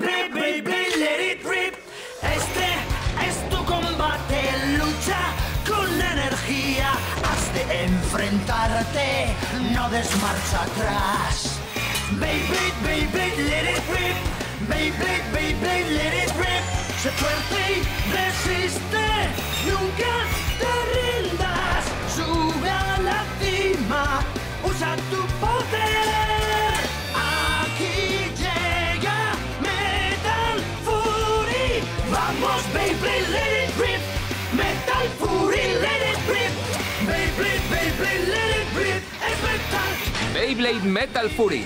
Beyblade, Beyblade, let it rip. Este es tu combate, lucha con energía. Has de enfrentarte, no des marcha atrás. Beyblade, Beyblade, let it rip. Beyblade, Beyblade, let it rip. Sé fuerte y resiste, nunca te rindas. Sube a la cima, usa tu Beyblade Metal Fury.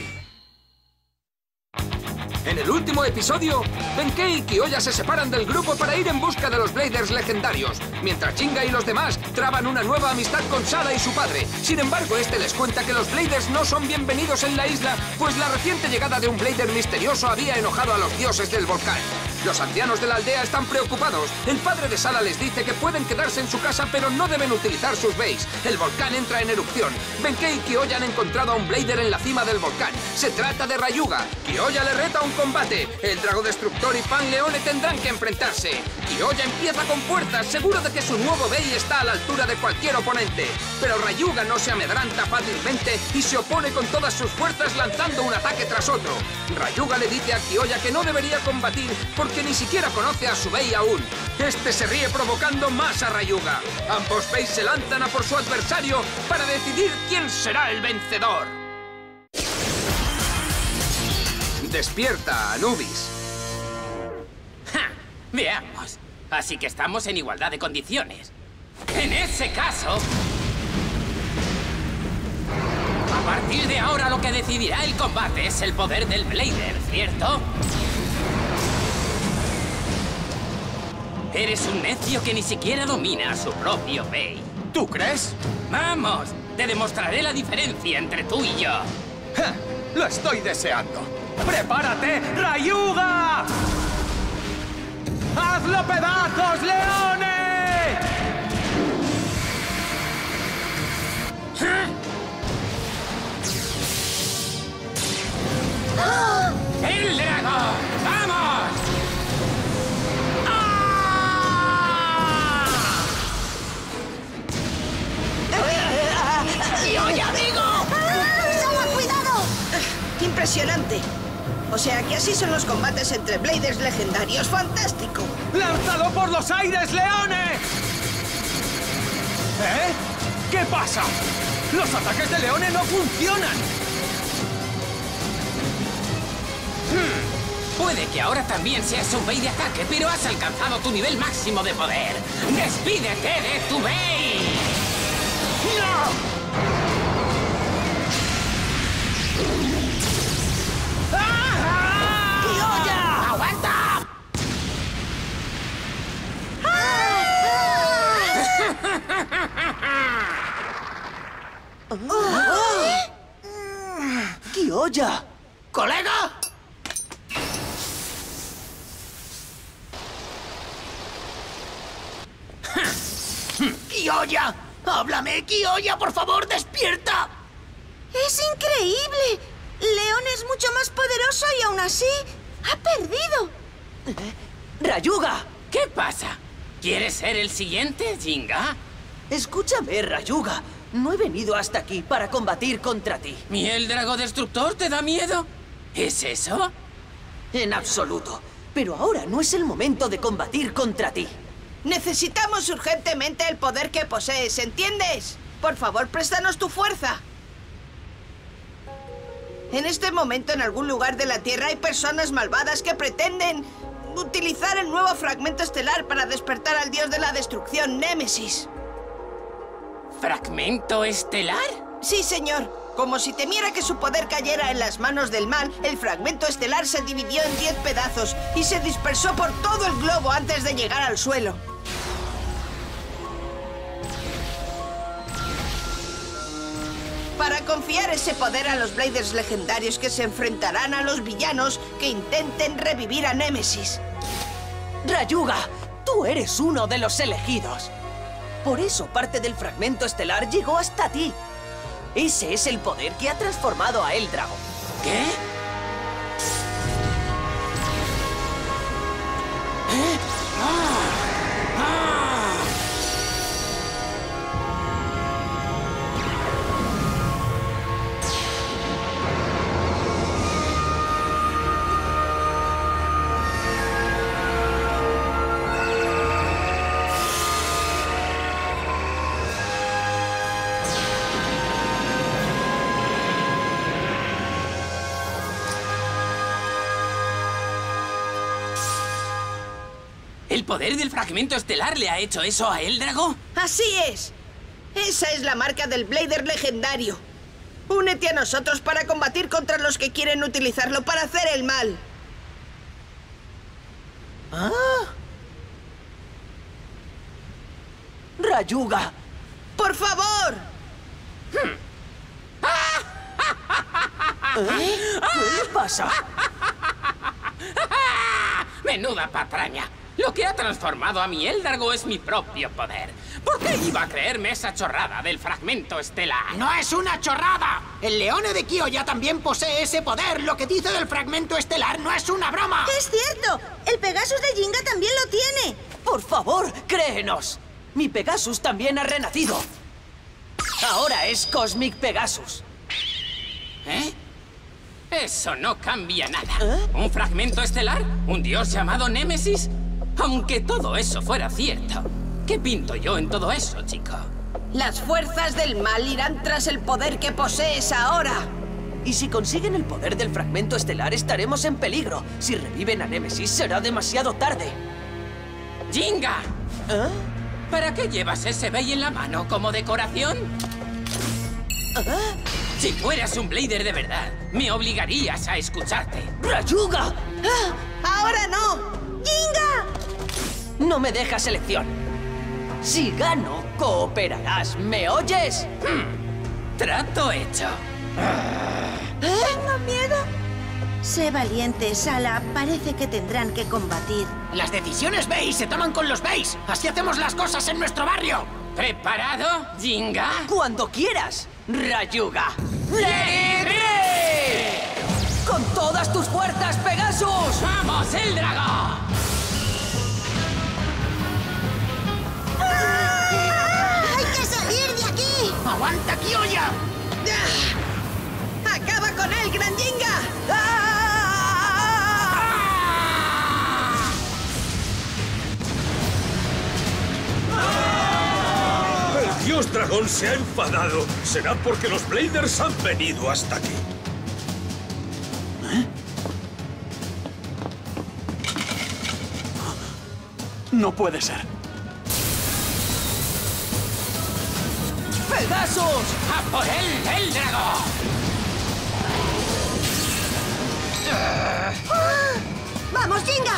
En el último episodio, Benkei y Kyoya se separan del grupo para ir en busca de los Bladers legendarios, mientras Chinga y los demás traban una nueva amistad con Sara y su padre. Sin embargo, este les cuenta que los Bladers no son bienvenidos en la isla, pues la reciente llegada de un Blader misterioso había enojado a los dioses del volcán. Los ancianos de la aldea están preocupados. El padre de Sara les dice que pueden quedarse en su casa, pero no deben utilizar sus bays. El volcán entra en erupción. Benkei y Kyoya han encontrado a un Blader en la cima del volcán. Se trata de Rayuga. Kyoya le reta a un combate. El Drago Destructor y Pan Leone tendrán que enfrentarse. Kyoya empieza con fuerzas, seguro de que su nuevo Bay está a la altura de cualquier oponente. Pero Rayuga no se amedranta fácilmente y se opone con todas sus fuerzas lanzando un ataque tras otro. Rayuga le dice a Kyoya que no debería combatir ni siquiera conoce a su Bay aún. Este se ríe provocando más a Rayuga. Ambos Bays se lanzan a por su adversario para decidir quién será el vencedor. Despierta, Anubis. ¡Ja! Veamos. Así que estamos en igualdad de condiciones. En ese caso... A partir de ahora lo que decidirá el combate es el poder del Blader, ¿cierto? Eres un necio que ni siquiera domina su propio Bey. ¿Tú crees? ¡Vamos! Te demostraré la diferencia entre tú y yo. Ja, Lo estoy deseando. ¡Prepárate, Rayuga! ¡Hazlo pedazos, leones! ¡El dragón! ¡Vamos! Impresionante. O sea que así son los combates entre Bladers legendarios. ¡Fantástico! ¡Lánzalo por los aires, leones! ¿Eh? ¿Qué pasa? ¡Los ataques de leones no funcionan! Puede que ahora también seas un Bey de ataque, pero has alcanzado tu nivel máximo de poder. ¡Despídete de tu Bey! ¡Kyoya! ¡Kyoya! ¡Colega! ¡Kioya! ¡Háblame, Kioya! ¡Por favor, despierta! ¡Es increíble! León es mucho más poderoso y aún así ha perdido. ¡Rayuga! ¿Qué pasa? ¿Quieres ser el siguiente, Jinga? Escúchame, Rayuga. No he venido hasta aquí para combatir contra ti. ¿Y el drago destructor te da miedo? ¿Es eso? En absoluto. Pero ahora no es el momento de combatir contra ti. Necesitamos urgentemente el poder que posees, ¿entiendes? Por favor, préstanos tu fuerza. En este momento, en algún lugar de la Tierra hay personas malvadas que pretenden utilizar el nuevo fragmento estelar para despertar al dios de la destrucción, Némesis. ¿Fragmento estelar? Sí, señor. Como si temiera que su poder cayera en las manos del mal, el fragmento estelar se dividió en diez pedazos y se dispersó por todo el globo antes de llegar al suelo. Para confiar ese poder a los Bladers legendarios que se enfrentarán a los villanos que intenten revivir a Némesis. Rayuga, tú eres uno de los elegidos. Por eso parte del fragmento estelar llegó hasta ti. Ese es el poder que ha transformado a Eldrago. ¿Qué? Poder del fragmento estelar le ha hecho eso a Eldrago? Así es. Esa es la marca del Blader legendario. Únete a nosotros para combatir contra los que quieren utilizarlo para hacer el mal. ¡Rayuga! ¡Por favor! ¿Qué le pasa? Menuda patraña. Lo que ha transformado a mi Eldargo es mi propio poder. ¿Por qué iba a creerme esa chorrada del fragmento estelar? ¡No es una chorrada! El Leone de Kioya también posee ese poder. Lo que dice del fragmento estelar no es una broma. ¡Es cierto! El Pegasus de Jinga también lo tiene. Por favor, créenos. Mi Pegasus también ha renacido. Ahora es Cosmic Pegasus. ¿Eh? Eso no cambia nada. ¿Eh? ¿Un fragmento estelar? ¿Un dios llamado Némesis? Aunque todo eso fuera cierto, ¿qué pinto yo en todo eso, chico? Las fuerzas del mal irán tras el poder que posees ahora. Y si consiguen el poder del fragmento estelar, estaremos en peligro. Si reviven a Némesis, será demasiado tarde. ¡Jinga! ¿Eh? ¿Para qué llevas ese Bey en la mano como decoración? Si fueras un Blader de verdad, me obligarías a escucharte. ¡Rayuga! ¡Ahora no! ¡Jinga! No me dejas elección. Si gano, cooperarás. ¿Me oyes? Trato hecho. ¿Tengo miedo? Sé valiente, Sala. Parece que tendrán que combatir. Las decisiones Beis se toman con los Beis. Así hacemos las cosas en nuestro barrio. ¿Preparado, Jinga? Cuando quieras, Rayuga. ¡Con todas tus fuerzas, Pegasus! ¡Vamos, el dragón! ¡Hay que salir de aquí! ¡Aguanta, Kioya! ¡Ah! ¡Acaba con él, Gran Jinga! El dios dragón se ha enfadado. Será porque los Bladers han venido hasta aquí. No puede ser. ¡Pegasus! ¡A por él, el dragón! ¡Vamos, Jinga!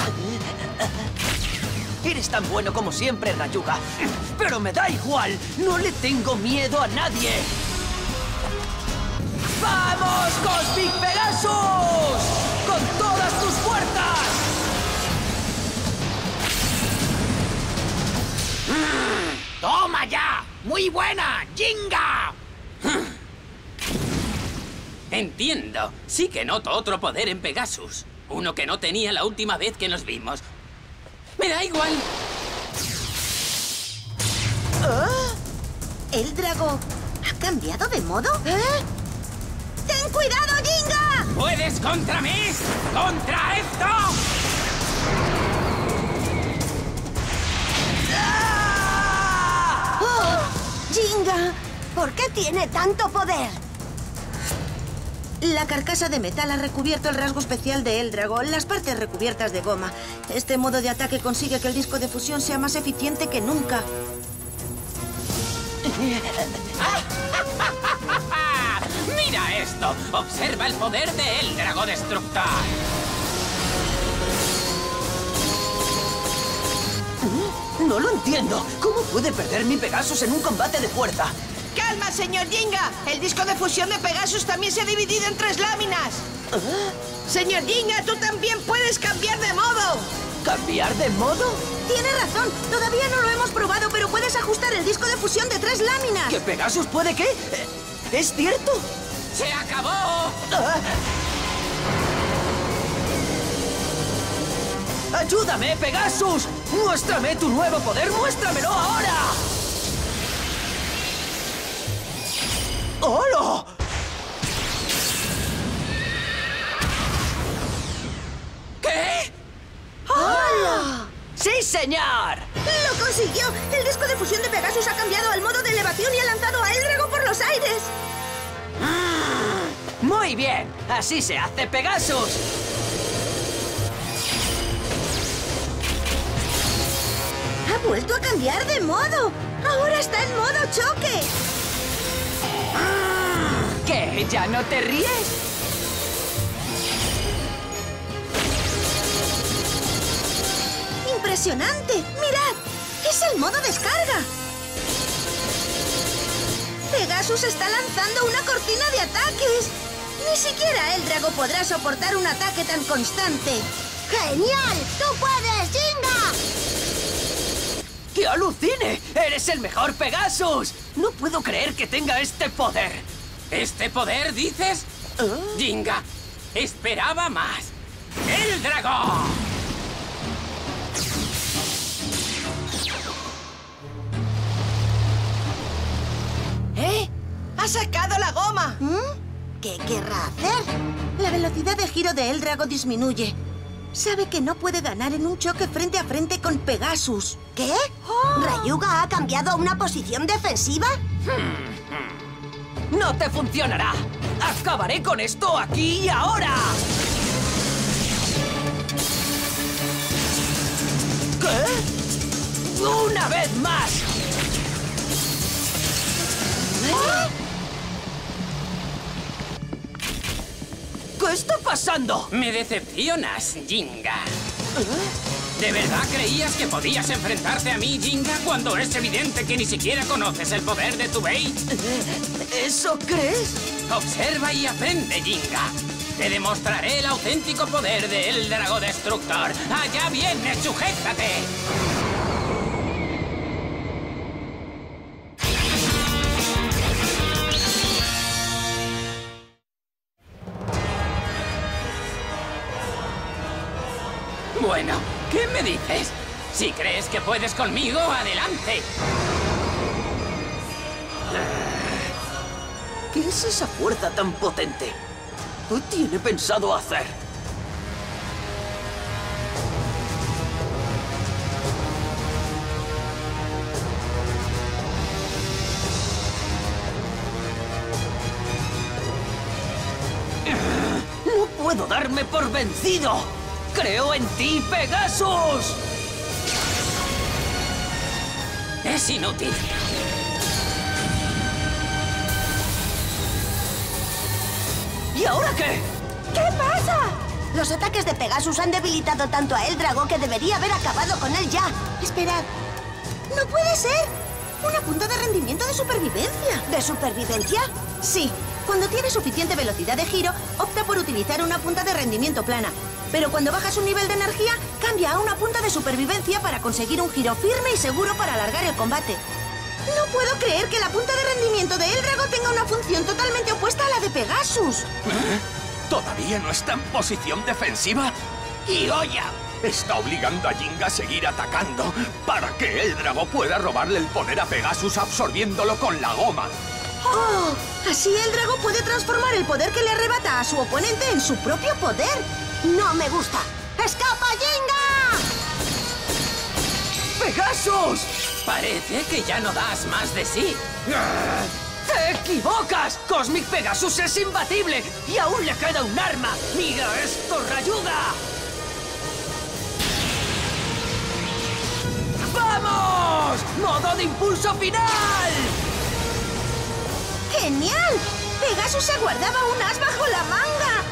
Eres tan bueno como siempre, Rayuga. Pero me da igual. No le tengo miedo a nadie. ¡Vamos, Cosmic Pegasus! ¡Con todas tus fuerzas! ¡Toma ya! ¡Muy buena! ¡Jinga! Entiendo. Sí que noto otro poder en Pegasus. Uno que no tenía la última vez que nos vimos. Me da igual. ¿El drago ha cambiado de modo? ¿Eh? ¡Ten cuidado, Jinga! ¿Puedes contra mí? ¡Contra esto! ¡Jinga! ¿Por qué tiene tanto poder? La carcasa de metal ha recubierto el rasgo especial de Eldrago, las partes recubiertas de goma. Este modo de ataque consigue que el disco de fusión sea más eficiente que nunca. ¡Mira esto! Observa el poder de El Drago Destructor. No lo entiendo. ¿Cómo puede perder mi Pegasus en un combate de fuerza? ¡Calma, señor Jinga! El disco de fusión de Pegasus también se ha dividido en tres láminas. Señor Jinga, tú también puedes cambiar de modo. ¿Cambiar de modo? Tiene razón, todavía no lo hemos probado, pero puedes ajustar el disco de fusión de tres láminas. ¿Que Pegasus puede qué? ¿Es cierto? ¡Se acabó! Ah. ¡Ayúdame, Pegasus! ¡Muéstrame tu nuevo poder! ¡Muéstramelo ahora! ¡Hola! ¿Qué? ¡Hola! ¡Sí, señor! ¡Lo consiguió! El disco de fusión de Pegasus ha cambiado al modo de elevación y ha lanzado a Eldrago por los aires. Muy bien, así se hace Pegasus. Vuelto a cambiar de modo. Ahora está en modo choque. ¿Qué? ¿Ya no te ríes? ¡Impresionante! ¡Mirad! ¡Es el modo descarga! Pegasus está lanzando una cortina de ataques. Ni siquiera el drago podrá soportar un ataque tan constante. ¡Genial! ¡Tú puedes, Jinga! ¡Que alucine! ¡Eres el mejor Pegasus! No puedo creer que tenga este poder. ¿Este poder, dices? Jinga, esperaba más. ¡El dragón! ¿Eh? ¡Ha sacado la goma! ¿Mm? ¿Qué querrá hacer? La velocidad de giro de Eldrago disminuye. Sabe que no puede ganar en un choque frente a frente con Pegasus. ¿Qué? ¿Rayuga ha cambiado a una posición defensiva? ¡No te funcionará! ¡Acabaré con esto aquí y ahora! ¿Qué? ¡Una vez más! ¿Qué está pasando? Me decepcionas, Jinga. ¿De verdad creías que podías enfrentarte a mí, Jinga, cuando es evidente que ni siquiera conoces el poder de tu Bey? ¿Eso crees? Observa y aprende, Jinga. Te demostraré el auténtico poder del Drago Destructor. ¡Allá viene, sujétate! Si crees que puedes conmigo, adelante. ¿Qué es esa fuerza tan potente? ¿Qué tiene pensado hacer? ¡No puedo darme por vencido! ¡Creo en ti, Pegasus! Es inútil. ¿Y ahora qué? ¿Qué pasa? Los ataques de Pegasus han debilitado tanto a Eldrago que debería haber acabado con él ya. Esperad. ¡No puede ser! Una punta de rendimiento de supervivencia. ¿De supervivencia? Sí. Cuando tiene suficiente velocidad de giro, opta por utilizar una punta de rendimiento plana. Pero cuando baja su nivel de energía, cambia a una punta de supervivencia para conseguir un giro firme y seguro para alargar el combate. No puedo creer que la punta de rendimiento de Eldrago tenga una función totalmente opuesta a la de Pegasus. ¿Todavía no está en posición defensiva? ¡Y Oya! Está obligando a Jinga a seguir atacando para que el drago pueda robarle el poder a Pegasus absorbiéndolo con la goma. ¡Oh! Así Eldrago puede transformar el poder que le arrebata a su oponente en su propio poder. No me gusta. ¡Escapa, Jinga! ¡Pegasus! Parece que ya no das más de sí. ¡Te equivocas! Cosmic Pegasus es imbatible y aún le queda un arma. ¡Mira esto, Rayuga! ¡Vamos! ¡Modo de impulso final! ¡Genial! Pegasus se guardaba un as bajo la manga.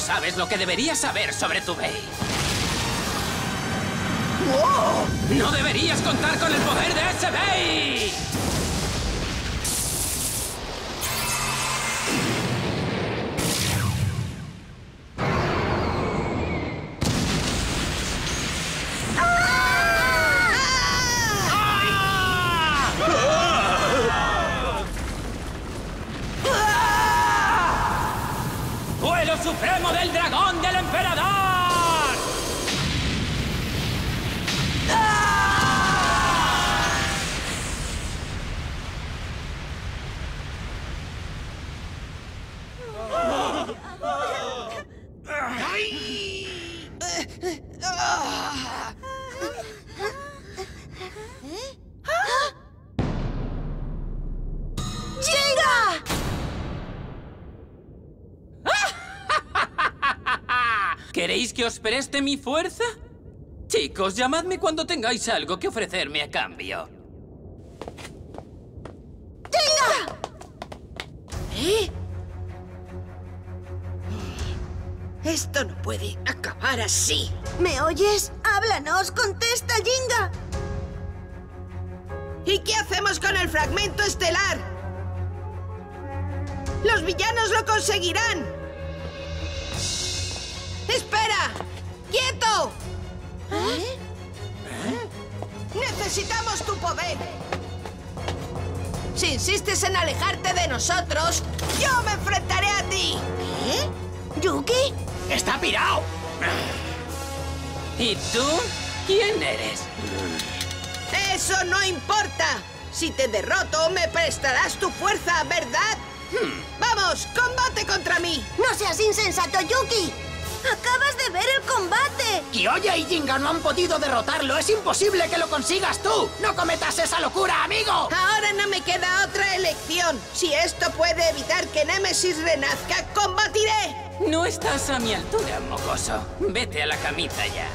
No sabes lo que deberías saber sobre tu Bey. ¡No deberías contar con el poder de ese Bey! ¿Queréis que os preste mi fuerza? Chicos, llamadme cuando tengáis algo que ofrecerme a cambio. ¡Jinga! ¿Eh? Esto no puede acabar así. ¿Me oyes? ¡Háblanos! ¡Contesta, Jinga! ¿Y qué hacemos con el fragmento estelar? ¡Los villanos lo conseguirán! ¡Espera! ¡Quieto! ¿Eh? ¡Necesitamos tu poder! Si insistes en alejarte de nosotros, yo me enfrentaré a ti. ¿Eh? ¿Yuki? ¡Está pirado! ¿Y tú? ¿Quién eres? Eso no importa. Si te derroto, me prestarás tu fuerza, ¿verdad? Vamos, combate contra mí. ¡No seas insensato, Yuki! ¡Acabas de ver el combate! Kioya y Jinga no han podido derrotarlo. Es imposible que lo consigas tú. ¡No cometas esa locura, amigo! Ahora no me queda otra elección. Si esto puede evitar que Nemesis renazca, combatiré. No estás a mi altura, mocoso. Vete a la camita ya.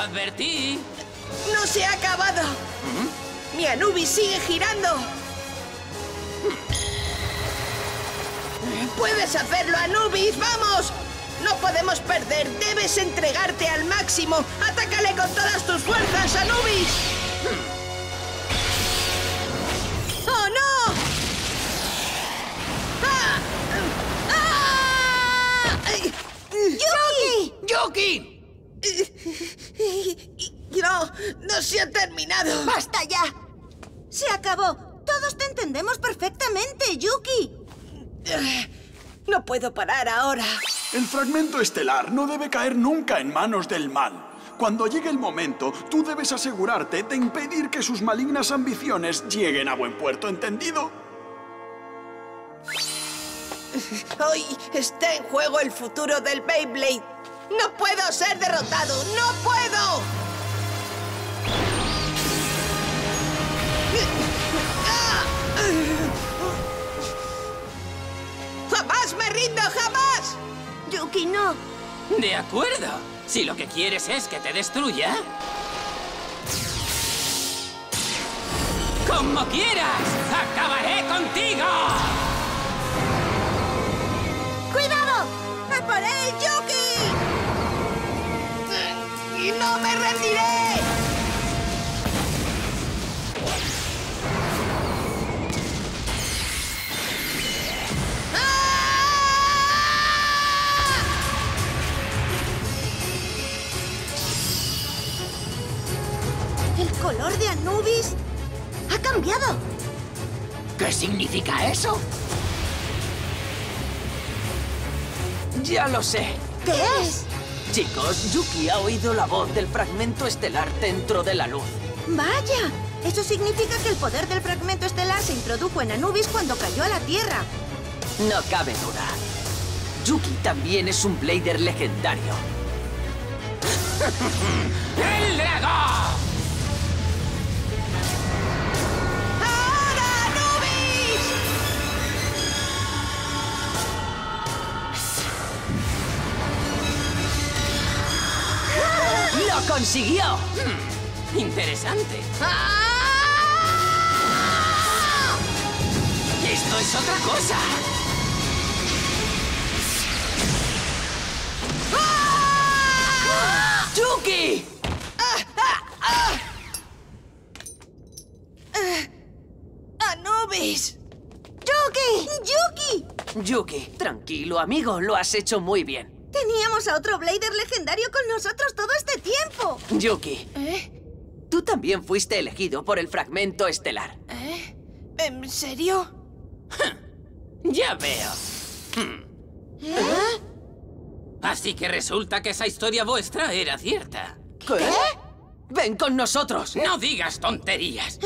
Lo advertí. ¡No se ha acabado! Mi Anubis sigue girando. ¡Puedes hacerlo, Anubis! ¡Vamos! No podemos perder. Debes entregarte al máximo. ¡Atácale con todas tus fuerzas, Anubis! ¡Oh, no! ¡Ah! ¡Ah! ¡Yuki! ¡Yuki! No, no se ha terminado. ¡Basta ya! Se acabó. Todos te entendemos perfectamente, Yuki. No puedo parar ahora. El fragmento estelar no debe caer nunca en manos del mal. Cuando llegue el momento, tú debes asegurarte de impedir que sus malignas ambiciones lleguen a buen puerto, ¿entendido? Hoy está en juego el futuro del Beyblade. No puedo ser derrotado. ¡No puedo! Yuki, no. De acuerdo. Si lo que quieres es que te destruya... ¡Como quieras! ¡Acabaré contigo! ¡Cuidado! ¡A por él, Yuki! ¡Y no me rendiré! Color de Anubis ha cambiado. ¿Qué significa eso? Ya lo sé. ¿Qué es? Chicos, Yuki ha oído la voz del fragmento estelar dentro de la luz. Vaya, eso significa que el poder del fragmento estelar se introdujo en Anubis cuando cayó a la Tierra. No cabe duda. Yuki también es un Blader legendario. ¡El dragón! ¡Lo consiguió! Interesante. ¡Ah! Esto es otra cosa. ¡Yuki! ¡Anubis! ¡Yuki! ¡Yuki! Yuki, tranquilo, amigo, lo has hecho muy bien. Teníamos a otro Blader legendario con nosotros todo este tiempo. Yuki, ¿Eh? tú también fuiste elegido por el fragmento estelar. ¿Eh? ¿En serio? Ya veo. ¿Eh? Así que resulta que esa historia vuestra era cierta. ¿Qué? Ven con nosotros. No digas tonterías.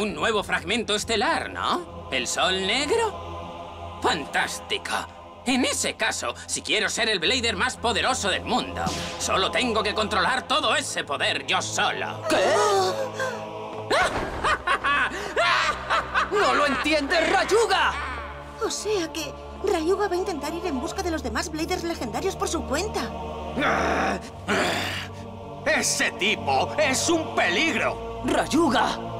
Un nuevo fragmento estelar, ¿no? ¿El sol negro? Fantástico. En ese caso, si quiero ser el Blader más poderoso del mundo, solo tengo que controlar todo ese poder yo solo. ¿Qué? ¡No lo entiendes, Rayuga! O sea que Rayuga va a intentar ir en busca de los demás Bladers legendarios por su cuenta. ¡Ese tipo es un peligro! ¡Rayuga!